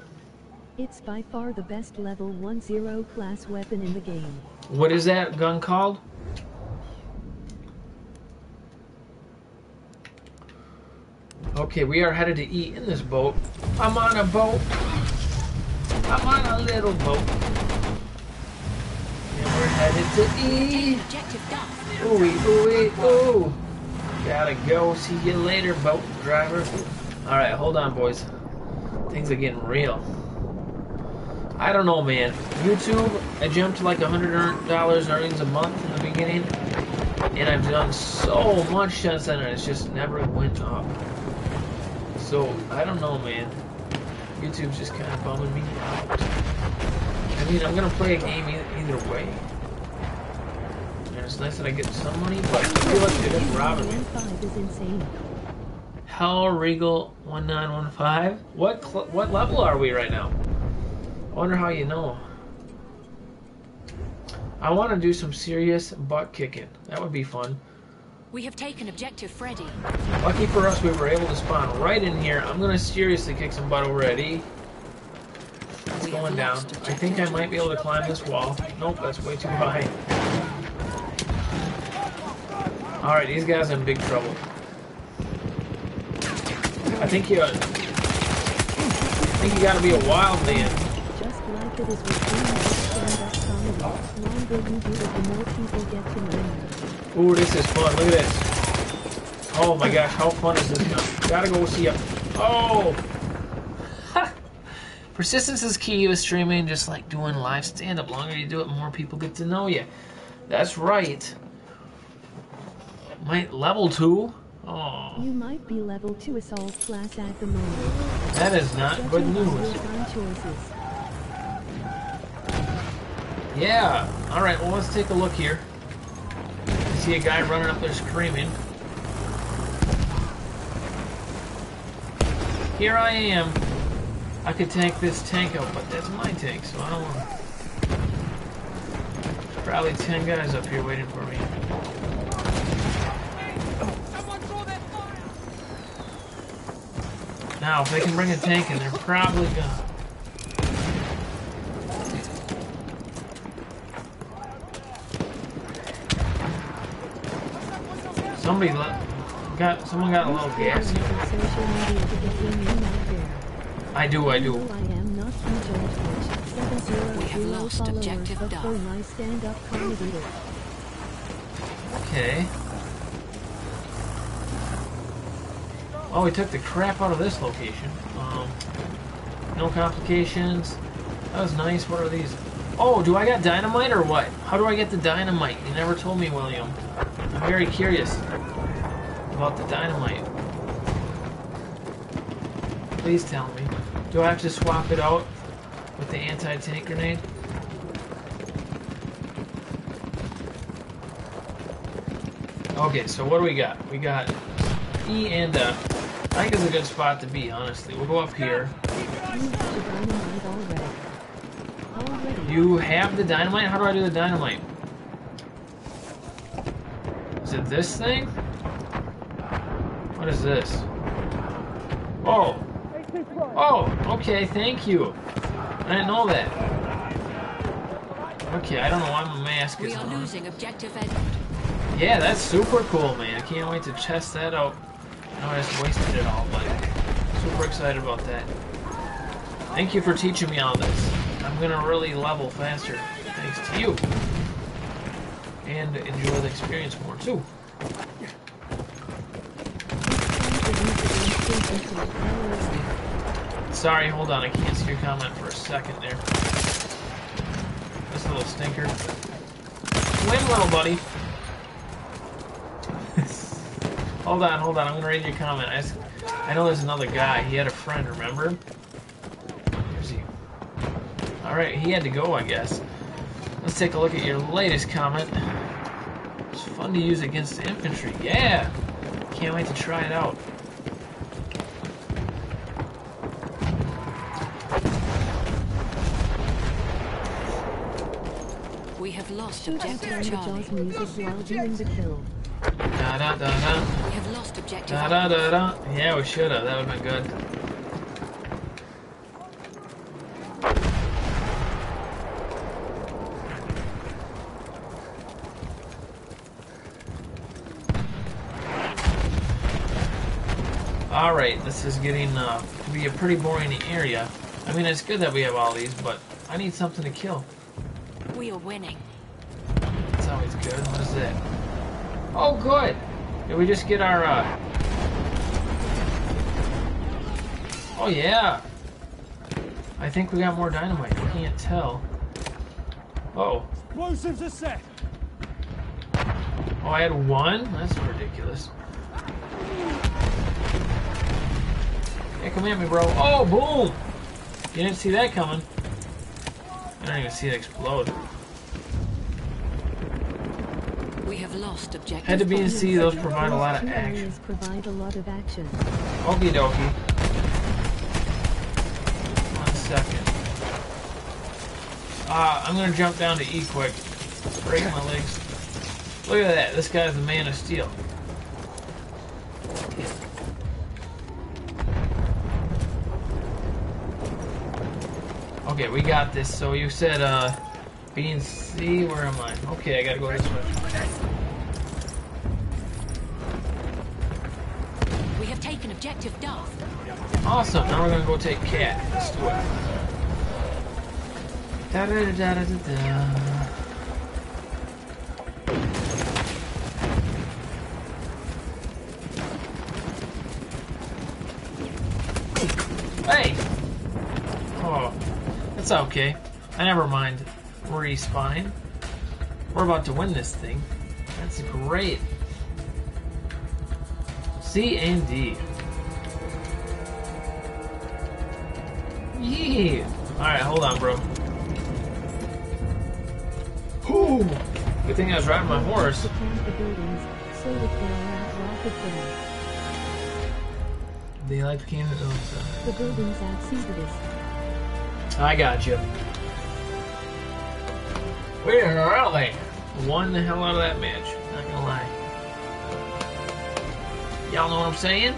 It's by far the best level 10 class weapon in the game. What is that gun called? Okay, we are headed to eat in this boat. I'm on a boat. I'm on a little boat. And we're headed to eat. Objective Duff. Ooey, ooey, ooh. Gotta go. See you later, boat driver. Alright, hold on, boys. Things are getting real. I don't know, man. YouTube, I jumped to like $100 earnings a month in the beginning. And I've done so much since then, and it's just never went up. So, I don't know, man. YouTube's just kind of bumming me out. I mean, I'm gonna play a game either way. It's nice that I get some money, but I feel like they're just robbing me. 5 is insane. Hellriegel 1915. What what level are we right now? I wonder how you know. I want to do some serious butt kicking. That would be fun. We have taken objective Freddy. Lucky for us, we were able to spawn right in here. I'm gonna seriously kick some butt already. It's going down. I think I might be able to climb this wall. Nope, that's way too high. Alright, these guys are in big trouble. I think you. I think you gotta be a wild man. Just like it is with any. Longer you do it, the more people get to know. Ooh, this is fun. Look at this. Oh my gosh, how fun is this now? Gotta go see a. Oh! Ha! *laughs* Persistence is key with streaming, just like doing live stand up. longer you do it, more people get to know you. That's right. My level two? Oh, You might be level 2 assault class at the moment. that is not good Judging news. Yeah. All right. Well, let's take a look here. I see a guy running up there screaming. Here I am. I could tank this tank out, but that's my tank, so I don't want. Probably ten guys up here waiting for me. Someone draw their fire! Now, if they can bring a tank in, they're probably gonna. Somebody let, got someone got a little gas here. Social media to get your name out there. I do, I do. I am not from George Bush. We have lost objective but Duff. for my stand-up comedy. Okay. Oh, we took the crap out of this location. Um, no complications. That was nice. What are these? Oh, do I got dynamite or what? How do I get the dynamite? You never told me, William. I'm very curious about the dynamite. Please tell me. Do I have to swap it out with the anti-tank grenade? Okay, so what do we got? We got E and F. I think it's a good spot to be, honestly. We'll go up here. You have the dynamite already. Already. You have the dynamite? How do I do the dynamite? Is it this thing? What is this? Oh. Oh, okay, thank you. I didn't know that. Okay, I don't know why my mask We is are on. losing objective Edward. Yeah, that's super cool, man. I can't wait to test that out. I I just wasted it all, but super excited about that. Thank you for teaching me all this. I'm gonna really level faster thanks to you. And enjoy the experience more too. Sorry, hold on, I can't see your comment for a second there. This little stinker. Swim, little buddy. Hold on, hold on, I'm gonna read your comment. I, I know there's another guy. He had a friend, remember? Where's he? Alright, he had to go, I guess. Let's take a look at your latest comment. It's fun to use against infantry. Yeah! Can't wait to try it out. We have lost Turn objective the Charlie. Music while doing the kill. Da da da da. We have lost objective Da da da da. Yeah, we should have. That would have been good. Alright, this is getting uh, to be a pretty boring area. I mean, it's good that we have all these, but I need something to kill. We are winning. That's always good. What is that? Oh, good. Did we just get our, uh... Oh, yeah. I think we got more dynamite. I can't tell. Oh. Explosives are set. Oh, I had one? That's ridiculous. Hey, come at me, bro. Oh, boom! You didn't see that coming. I didn't even see it explode. We have lost objective Had to be in C, those provide a lot of action. provide a lot of action. Okie dokie. One second. Uh, I'm gonna jump down to E quick. Break my legs. Look at that. This guy's the man of steel. Okay, we got this. So you said, uh, B and C. Where am I? Okay, I gotta go this way. Objective Duff. Awesome. Now we're gonna go take cat. Let's do it. Da da da da da. da. Hey. Oh, it's okay. I never mind respawning. We're about to win this thing. That's great. C and D. Yeah. Alright, hold on, bro. Ooh. Good thing I was riding my horse. Defend oh, the buildings, so that they are at rapid fire. They like oh, The buildings at Caesarus. I got you. We really won the hell out of that match. Not gonna lie. Y'all know what I'm saying?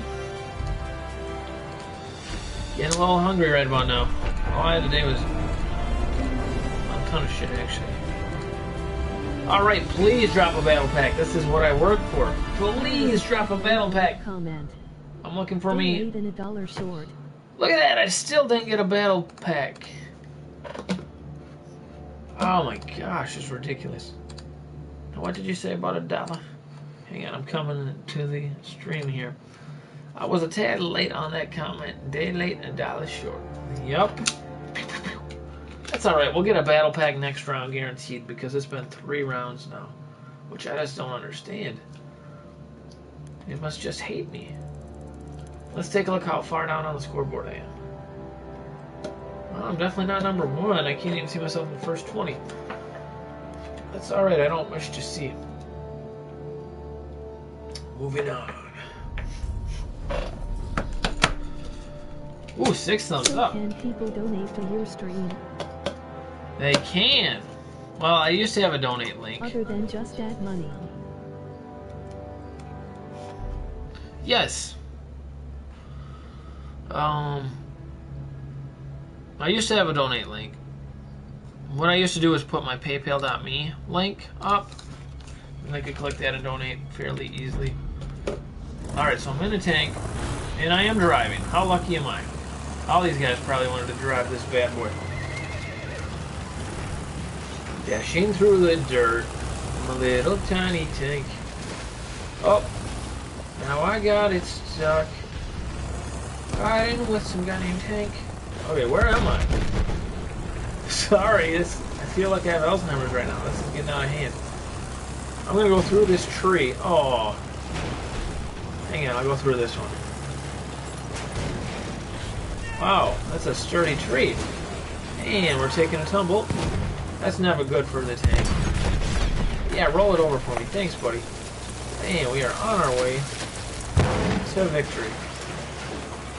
Getting a little hungry right about now. All I had today was a ton of shit, actually. Alright, please drop a battle pack. This is what I work for. Please drop a battle pack. Comment. I'm looking for me. Even a dollar short. Look at that, I still didn't get a battle pack. Oh my gosh, it's ridiculous. Now, what did you say about a dollar? Hang on, I'm coming to the stream here. I was a tad late on that comment. Day late, a dollar short. Yup. That's alright, we'll get a battle pack next round guaranteed because it's been three rounds now. Which I just don't understand. They must just hate me. Let's take a look how far down on the scoreboard I am. Well, I'm definitely not number one. I can't even see myself in the first 20. That's alright, I don't wish to see. Moving on. Ooh, six thumbs So up. can people donate to your stream, They can. Well, I used to have a donate link. other than just add money? Yes. Um, I used to have a donate link. What I used to do was put my PayPal.me link up, and I could click that and donate fairly easily. All right, so I'm in a tank, and I am driving. How lucky am I? All these guys probably wanted to drive this bad boy. Dashing through the dirt, in a little tiny tank. Oh, now I got it stuck. Riding with some guy named Tank. Okay, where am I? *laughs* Sorry, this, I feel like I have Alzheimer's right now. This is getting out of hand. I'm gonna go through this tree. Oh. Hang on, I'll go through this one. Wow, that's a sturdy tree. And we're taking a tumble. That's never good for the tank. Yeah, roll it over for me. Thanks, buddy. And we are on our way to victory.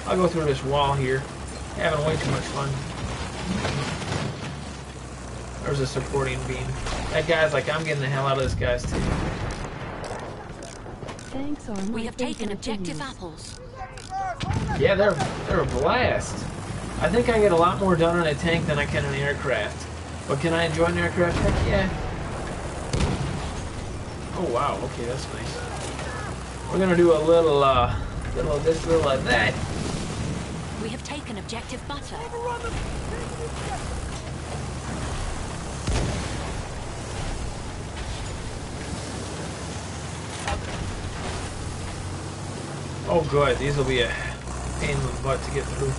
I'll go through this wall here. Having way too much fun. There's a supporting beam. That guy's like, I'm getting the hell out of this guy's team. Thanks are my We have taken objective things. apples. Yeah, they're they're a blast. I think I get a lot more done on a tank than I can in an aircraft. But can I enjoy an aircraft? Heck yeah. Oh wow, okay, that's nice. We're gonna do a little uh little of this, little of that. We have taken objective butter. Oh good, these will be a pain in the butt to get through.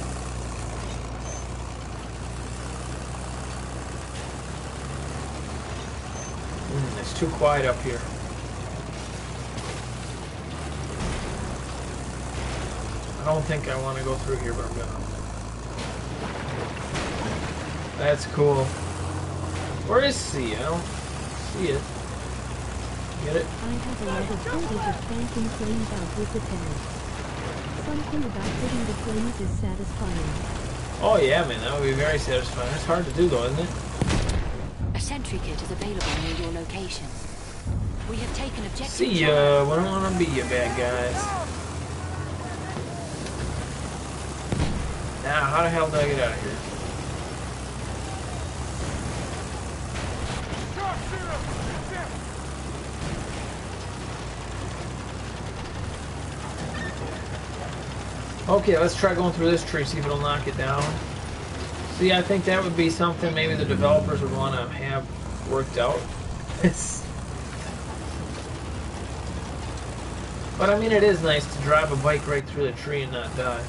Mm, it's too quiet up here. I don't think I want to go through here, but I'm gonna. That's cool. Where is C? I don't see it. Get it? I have a lot of with the tank. Something about hitting the flames is satisfying. Oh yeah, man, that would be very satisfying. It's hard to do though, isn't it? A sentry kit is available near your location. We have taken objective See ya. We don't want to be you bad guys. Now, how the hell do I get out of here? Okay, let's try going through this tree, see if it'll knock it down. See, I think that would be something maybe the developers would want to have worked out. *laughs* but I mean, it is nice to drive a bike right through the tree and not die.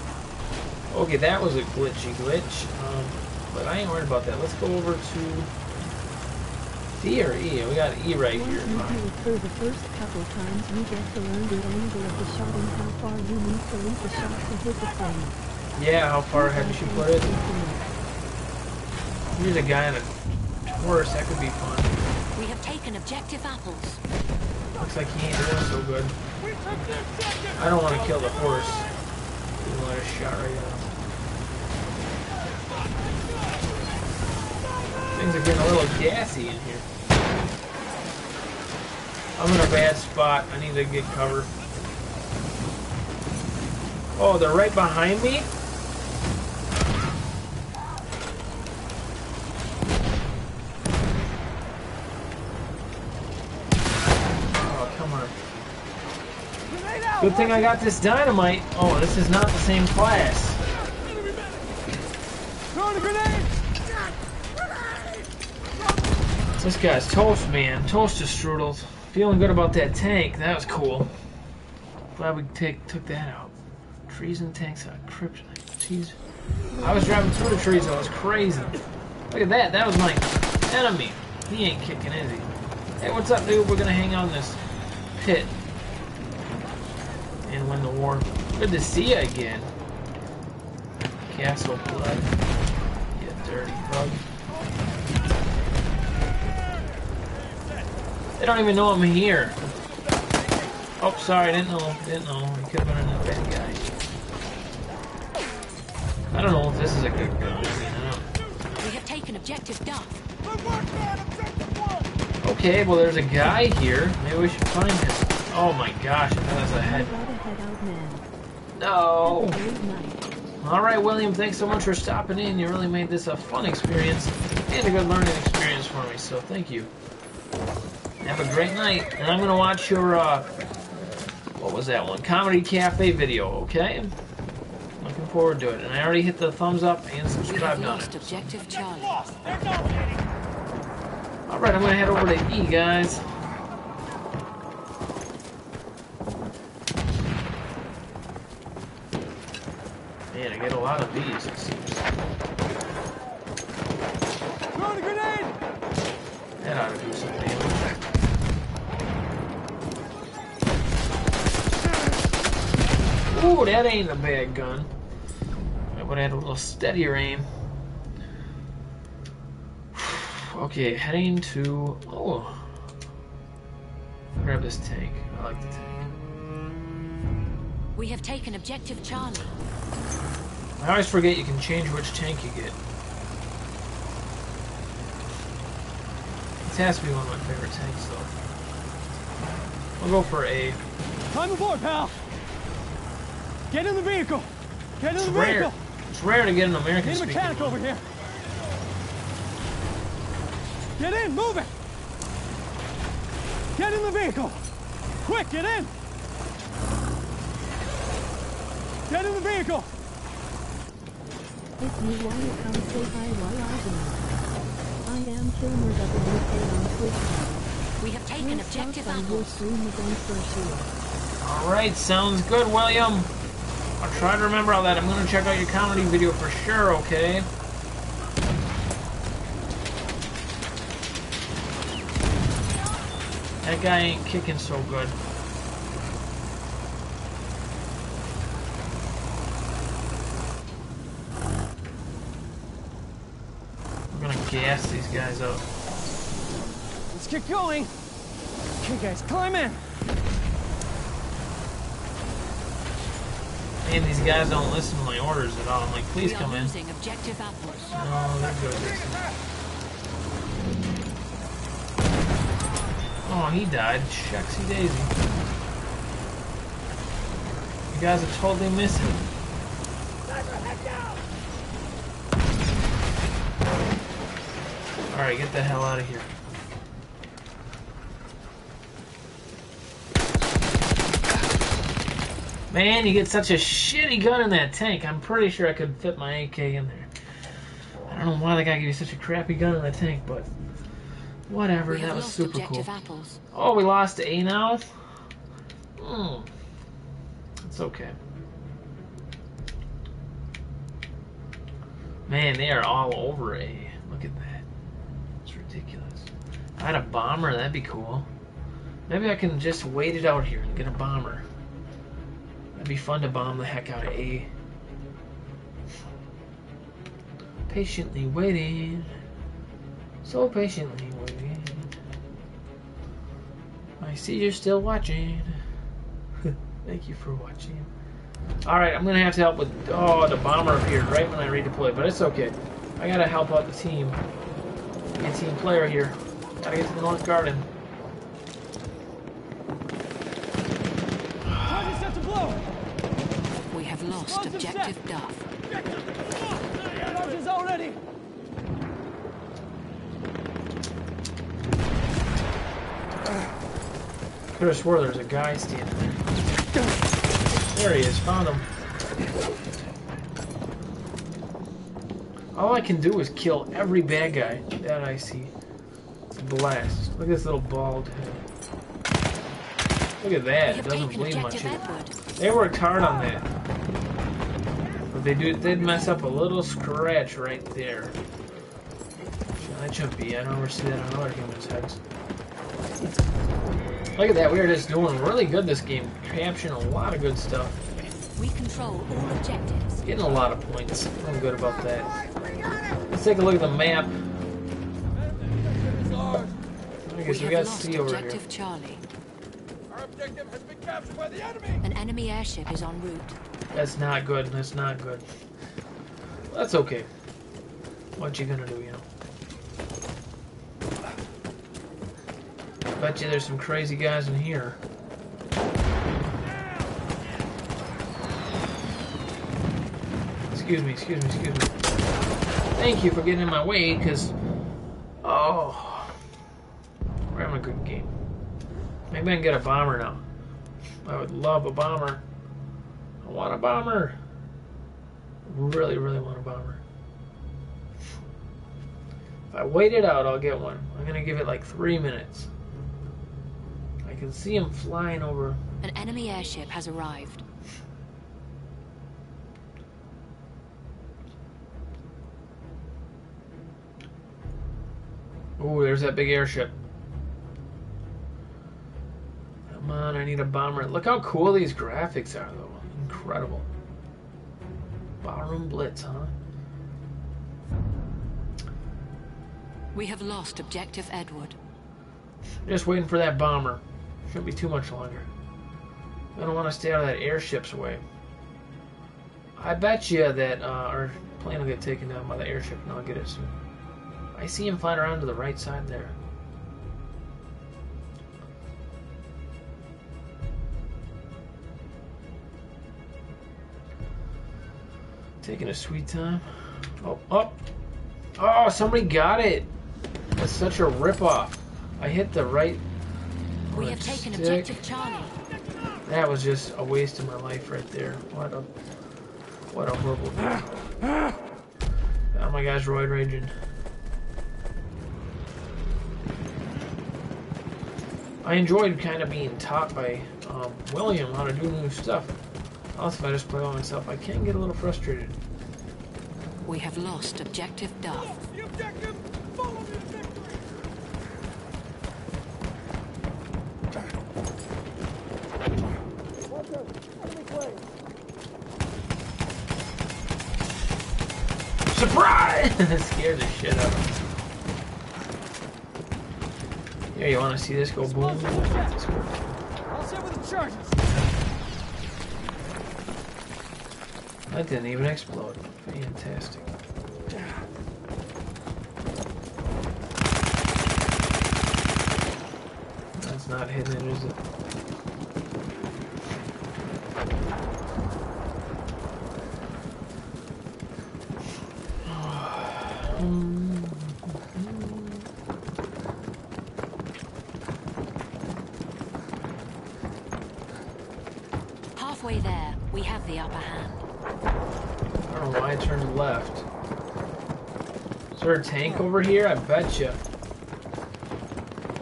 Okay, that was a glitchy glitch. Um, but I ain't worried about that. Let's go over to D or E. We got E right Once here. you do it for the first couple times, you get to learn the angle of the shot and how far you need to leave the shot to hit the flame. Yeah, how far ahead you should put it. Here's a guy in a Taurus. That could be fun. We have taken objective apples. Looks like he ain't doing so good. I don't want to kill the horse. Even let a shot right now. Things are getting a little gassy in here. I'm in a bad spot. I need to get cover. Oh, they're right behind me? Oh, come on. Good thing I got this dynamite. Oh, this is not the same class. This guy's toast, man. Toaster strudels. Feeling good about that tank. That was cool. Glad we take, took that out. Trees and tanks are kryptonite. Jeez. I was driving through the trees. That was crazy. Look at that. That was my enemy. He ain't kicking, is he? Hey, what's up, dude? We're gonna hang in this pit and win the war. Good to see you again. Castle blood. You dirty bug. They don't even know I'm here. Oh, sorry, didn't know. Didn't know. He could have been a bad guy. I don't know if this is a good gun. I mean, I don't. We have taken objective Duff. Good work, man! Objective one! Okay, well, there's a guy here. Maybe we should find him. Oh my gosh, that was a You head. gotta head out now. No. Have a great night. All right, William, thanks so much for stopping in. You really made this a fun experience and a good learning experience for me, so thank you. Have a great night, and I'm going to watch your, uh, what was that one? Comedy Cafe video, okay? Looking forward to it. And I already hit the thumbs up and subscribe on lost it. objective Charlie. Lost! They're dominating! All right, I'm going to head over to E, guys. Man, I get a lot of these, it seems. Throwing a grenade! That ought to do some damage. Ooh, that ain't a bad gun. I would add a little steadier aim. Okay, heading to. Oh. Grab this tank. I like the tank. We have taken objective Charlie. I always forget you can change which tank you get. This has to be one of my favorite tanks, though. We'll go for A. Climb aboard, pal! Get in the vehicle! Get in It's the rare. vehicle! It's rare to get an American Need a speaking mechanic one. over here! Get in, move it! Get in the vehicle! Quick, get in! Get in the vehicle! If you wanna come say hi while I do. I am Kilmer WK on Twitch. We have taken We'll objective on your apples. stream again for sure. All right, sounds good, William. I'll try to remember all that. I'm gonna check out your comedy video for sure. Okay. That guy ain't kicking so good. We're gonna gas these guys up. Let's get going! Okay, guys, climb in! Man, these guys don't listen to my orders at all. I'm like, please come in. objective. No, good. Oh, he died. Shucksy daisy. You guys are totally missing. Alright, get the hell out of here. Man, you get such a shitty gun in that tank. I'm pretty sure I could fit my AK in there. I don't know why the guy gave you such a crappy gun in the tank, but whatever. That was super cool. apples. Oh, we lost to A now? Hmm. It's okay. Man, they are all over A. Look at that. It's ridiculous. If I had a bomber, that'd be cool. Maybe I can just wait it out here and get a bomber. That'd be fun to bomb the heck out of A. Patiently waiting. So patiently waiting. I see you're still watching. *laughs* Thank you for watching. Alright, I'm gonna have to help with. Oh, the bomber appeared right when I redeployed, but it's okay. I gotta help out the team. A team player here. Gotta get to the North Garden. Target set to blow! Lost objective. Duff. Charges already! Could have swore there's a guy standing there. There he is, found him. All I can do is kill every bad guy that I see. It's a blast. Look at this little bald head. Look at that. It doesn't bleed much. either. They worked hard on that. But they do, did mess up a little scratch right there. that shouldn't be. I don't ever see that on other humans' heads. Look at that. We are just doing really good this game. Capturing a lot of good stuff. We control all objectives. Getting a lot of points. I'm good about that. Let's take a look at the map. I guess we, we got C over here. objective Charlie. Our objective has been captured by the enemy. An enemy airship is en route. That's not good. That's not good. That's okay. What you gonna do, you know? Bet you there's some crazy guys in here. Excuse me, excuse me, excuse me. Thank you for getting in my way, because... Oh... We're having a good game. Maybe I can get a bomber now. I would love a bomber. I want a bomber. Really, really want a bomber. If I wait it out, I'll get one. I'm gonna give it like three minutes. I can see him flying over. An enemy airship has arrived. Oh, there's that big airship. Come on, I need a bomber. Look how cool these graphics are, though. Incredible. Ballroom Blitz, huh? We have lost objective Edward. Just waiting for that bomber. Shouldn't be too much longer. I don't want to stay out of that airship's way. I bet you that uh, our plane will get taken down by the airship, and I'll get it soon. I see him flying around to the right side there. Taking a sweet time. Oh, oh, oh! Somebody got it. That's such a ripoff. I hit the right. We have taken stick. objective Charlie. That was just a waste of my life right there. What a, what a horrible. Thing. Oh my gosh, roid raging. I enjoyed kind of being taught by um, William how to do new stuff. Also, if I just play by myself, I can get a little frustrated. We have lost objective Duff. The objective. Follow the objective. Surprise! that *laughs* scared the shit out of me. Yeah, you want to see this go boom? All set with the charges. That didn't even explode. Fantastic. That's not hidden, is it? Tank over here? I bet you.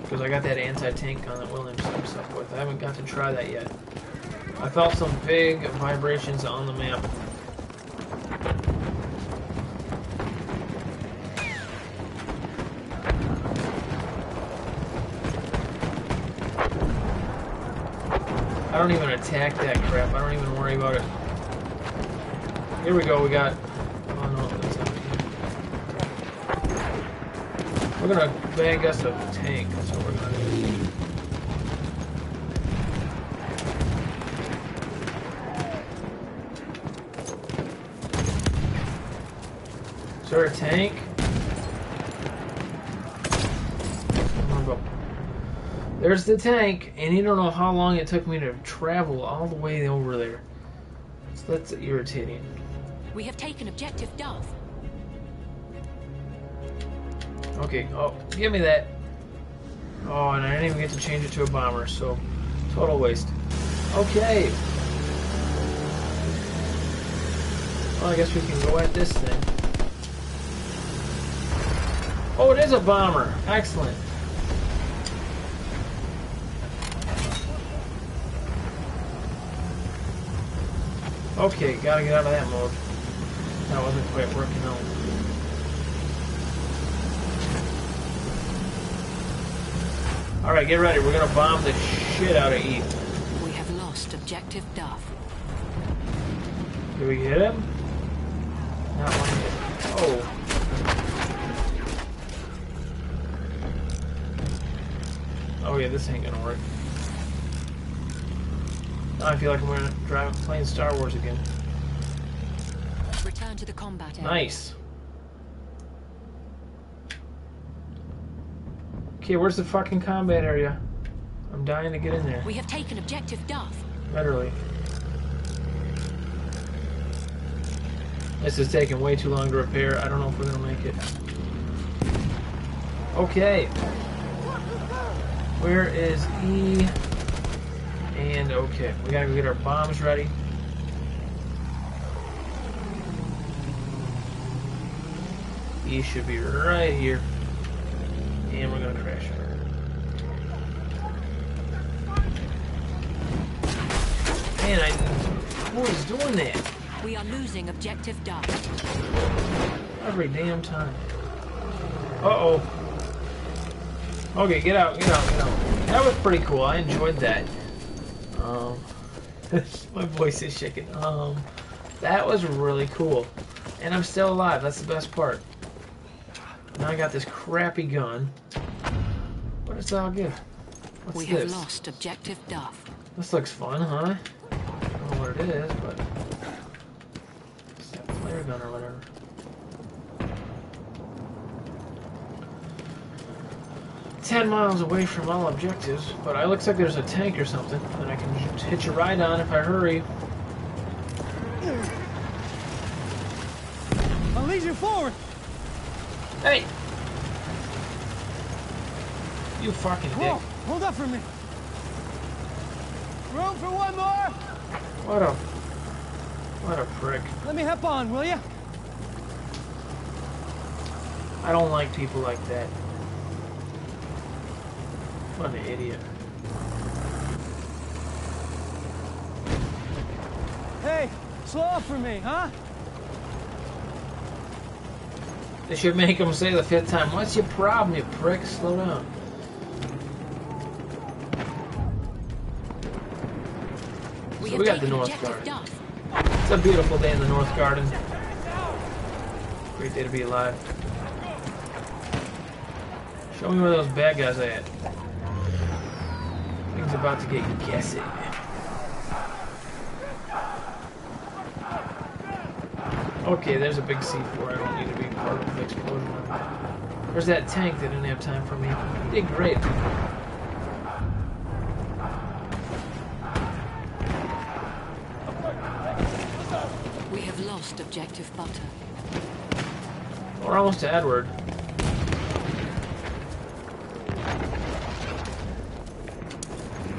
Because I got that anti-tank gun that Williams set himself with. I haven't got to try that yet. I felt some big vibrations on the map. I don't even attack that crap. I don't even worry about it. Here we go. We got. We're gonna bag us a tank. That's what we're gonna do. Is there a tank? There's the tank, and you don't know how long it took me to travel all the way over there. So that's irritating. We have taken objective Duff. Okay, oh, give me that. Oh, and I didn't even get to change it to a bomber, so total waste. Okay. Well, I guess we can go at this thing. Oh, it is a bomber. Excellent. Okay, gotta get out of that mode. That wasn't quite working out. Alright, get ready. We're gonna bomb the shit out of E. We have lost objective Duff. Did we hit him? Not one hit. Oh. Oh yeah, this ain't gonna work. I feel like I'm gonna drive playing Star Wars again. Return to the combat area. Nice. Okay, where's the fucking combat area? I'm dying to get in there. We have taken objective Duff. Literally. This is taking way too long to repair. I don't know if we're gonna make it. Okay. Where is E? And okay, we gotta go get our bombs ready. E should be right here. And we're gonna crash it. Man, I who is doing that We are losing objective Duff. every damn time? Uh oh. Okay, get out, get out, get out. That was pretty cool. I enjoyed that. Um, *laughs* my voice is shaking. Um, that was really cool, and I'm still alive. That's the best part. Now I got this crappy gun. But it's all good. What's we this? have lost objective Duff. This looks fun, huh? I don't know what it is, but it's that flare gun or whatever. Ten miles away from all objectives, but it looks like there's a tank or something that I can just hitch a ride on if I hurry. I'll lead you forward. Hey! You fucking Whoa, dick. hold up for me. Room for one more. What a... What a prick. Let me hop on, will you? I don't like people like that. What an idiot. Hey, slow up for me, huh? They should make him say the fifth time, What's your problem, you prick? Slow down. We So have we got the North Garden. It's a beautiful day in the North Garden. Great day to be alive. Show me where those bad guys are at. Things about to get guessing. Okay, there's a big C4. I don't need to be part of the explosion. There's that tank that didn't have time for me. Did great. Lost objective Butter. We're almost to Edward.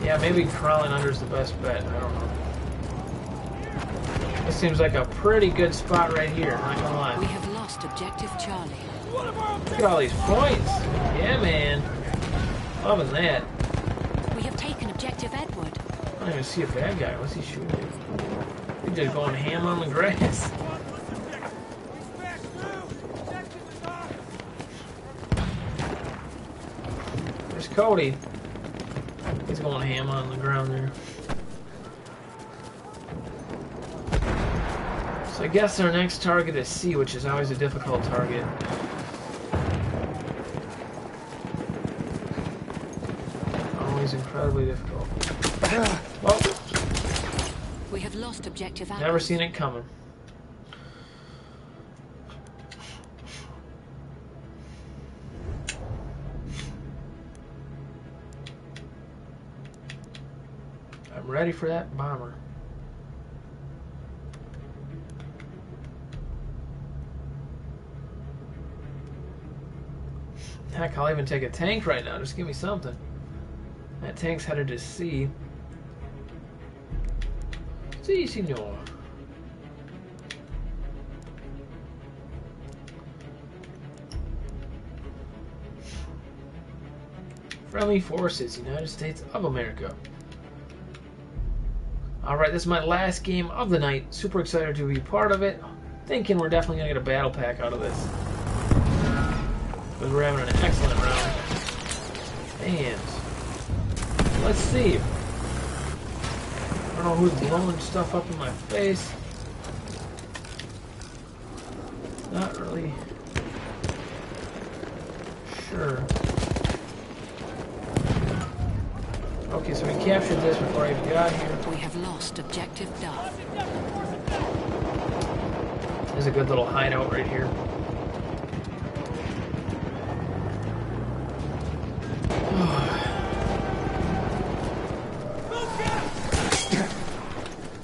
Yeah, maybe crawling under is the best bet. I don't know. This seems like a pretty good spot right here, not gonna We have lost objective Charlie. Look at all these points! Yeah, man. Loving that. We have taken objective Edward. I don't even see a bad guy. What's he shooting at? He's just going ham on the grass. *laughs* Back through. Objective is off. There's Cody. He's going ham on the ground there. So I guess our next target is C, which is always a difficult target. Always incredibly difficult. *sighs* Well, We have lost objective never seen it coming. Ready for that bomber. Heck, I'll even take a tank right now. Just give me something. That tank's headed to C. Si, senor. Friendly Forces, United States of America. Alright, this is my last game of the night. Super excited to be part of it. Thinking we're definitely going to get a battle pack out of this. Because we're having an excellent round. And Let's see. I don't know who's blowing stuff up in my face. Not really sure. Okay, so we captured this before I even got here. We have lost objective Duff. There's a good little hideout right here. *sighs*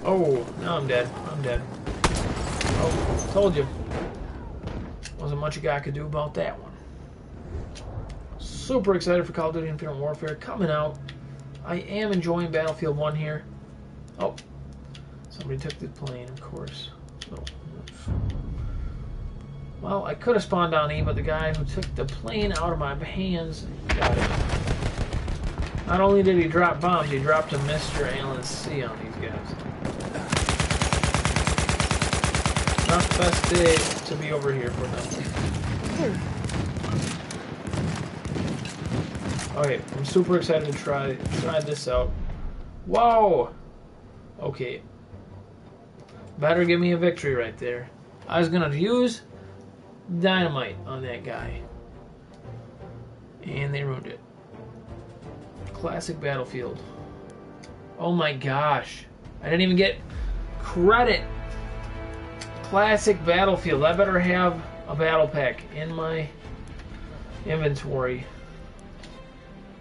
Oh, now I'm dead. I'm dead. Oh, told you. Wasn't much a guy could do about that one. Super excited for Call of Duty Infinite Warfare coming out. I am enjoying Battlefield 1 here. Oh, somebody took the plane, of course. Oh. Well, I could have spawned on E, but the guy who took the plane out of my hands got it. Not only did he drop bombs, he dropped a Mr. Alan C on these guys. Not the best day to be over here for them. Hmm. Okay, I'm super excited to try try this out. Whoa! Okay. Better give me a victory right there. I was gonna use dynamite on that guy. And they ruined it. Classic Battlefield. Oh my gosh. I didn't even get credit. Classic Battlefield. I better have a battle pack in my inventory.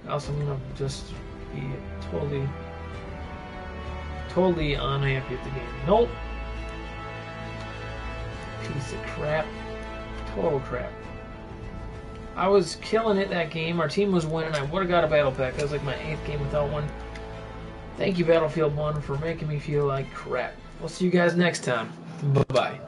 I'm gonna just be totally, totally unhappy with the game. Nope. Piece of crap. Total crap. I was killing it that game. Our team was winning. I would have got a battle pack. That was like my eighth game without one. Thank you, Battlefield 1, for making me feel like crap. We'll see you guys next time. Bye bye.